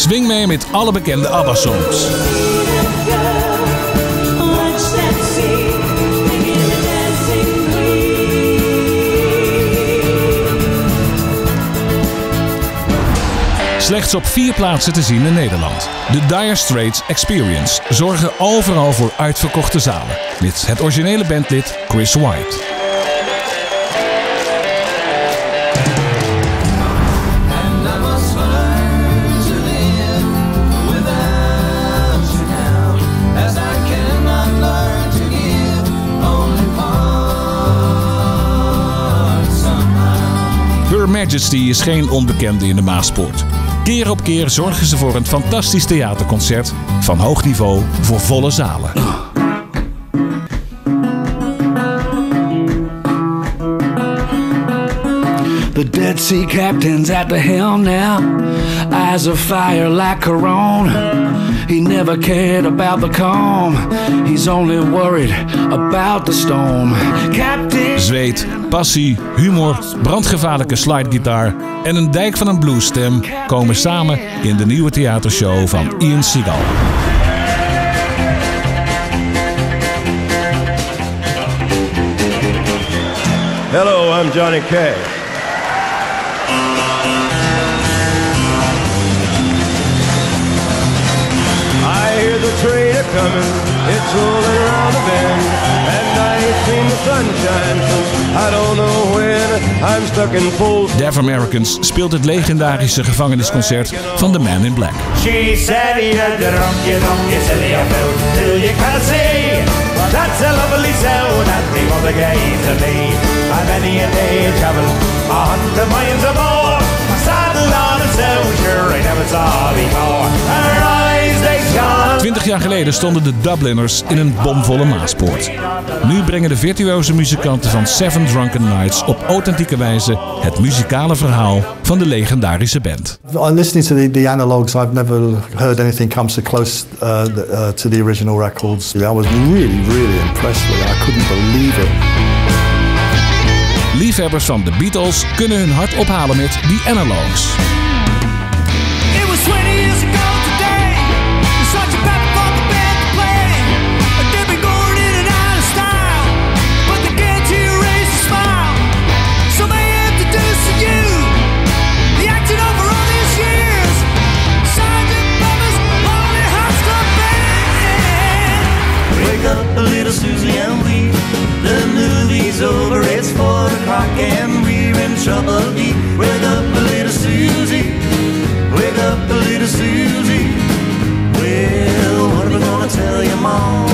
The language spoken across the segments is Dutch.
Swing mee met alle bekende ABBA-songs. Slechts op vier plaatsen te zien in Nederland. De Dire Straits Experience zorgen overal voor uitverkochte zalen. Met het originele bandlid Chris White. Majesty is geen onbekende in de Maaspoort. Keer op keer zorgen ze voor een fantastisch theaterconcert van hoog niveau voor volle zalen. The Dead Sea Captain's at the helm now. Eyes of fire like Corona. He never cared about the calm. He's only worried about the storm. Captain. Zweet, passie, humor, brandgevaarlijke slidegitaar en een dijk van een bluesstem komen samen in de nieuwe theatershow van Ian Seagal. Hello, I'm Johnny Cash. The train a coming, it's rolling around the bend, and I ain't seen the sunshine I don't know when. I'm stuck in full. Deaf Americans speelt het legendarische gevangenisconcert van The Man in Black. She said you're drunk, you drunk, you silly old fool Till you can't see That's a lovely sound that the mother gave to me And many a day travel A hundred miles jaar geleden stonden de Dubliners in een bomvolle Maaspoort. Nu brengen de virtuoze muzikanten van Seven Drunken Nights op authentieke wijze het muzikale verhaal van de legendarische band. On listening to the, the analogs, I've never heard anything come so close uh, the, uh, to the original records. I was really, really impressed with it. I couldn't believe it. Liefhebbers van de Beatles kunnen hun hart ophalen met die analogs. It was little Susie and we The movie's over, it's four o'clock and we're in trouble deep Wake up a little Susie Wake up a little Susie Well, what are we gonna tell your mama?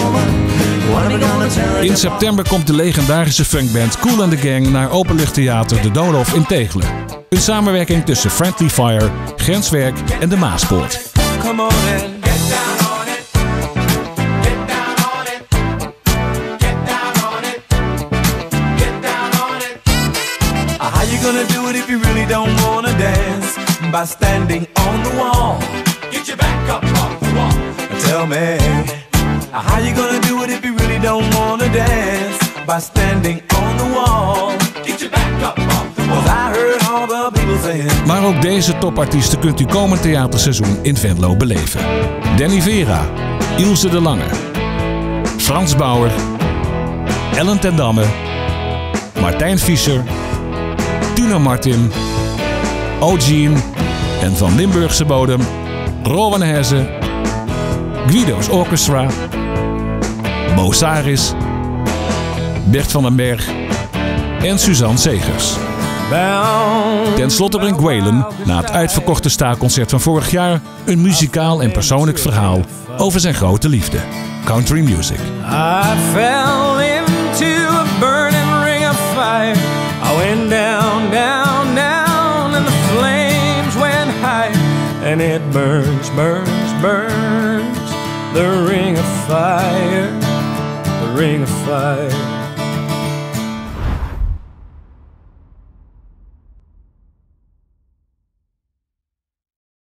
In september komt de legendarische funkband Cool and the Gang naar Openluchttheater De Doolhof in Tegelen. Een samenwerking tussen Friendly Fire, Grenswerk en de Maaspoort. Come on How you gonna do it if you really don't wanna dance? By standing on the wall. Get your back up off the wall. Tell me, how you gonna do it if you really don't wanna dance? By standing on the wall. Get your back up off the Cause I heard all the people saying. Maar ook deze topartiesten kunt u komend theaterseizoen in Venlo beleven. Danny Vera, Ilse de Lange, Frans Bauer, Ellen ten Damme, Martijn Fischer, Tino Martin, O'Gene en van Limburgse bodem Rowan Hesse, Guido's Orchestra, Bo Saris, Bert van den Berg en Suzanne Segers. Ten slotte brengt Waylon, na het uitverkochte staalconcert van vorig jaar, een muzikaal en persoonlijk verhaal over zijn grote liefde, country music. I fell into a burning ring of fire. And it burns, burns, burns. The ring of fire, the ring of fire.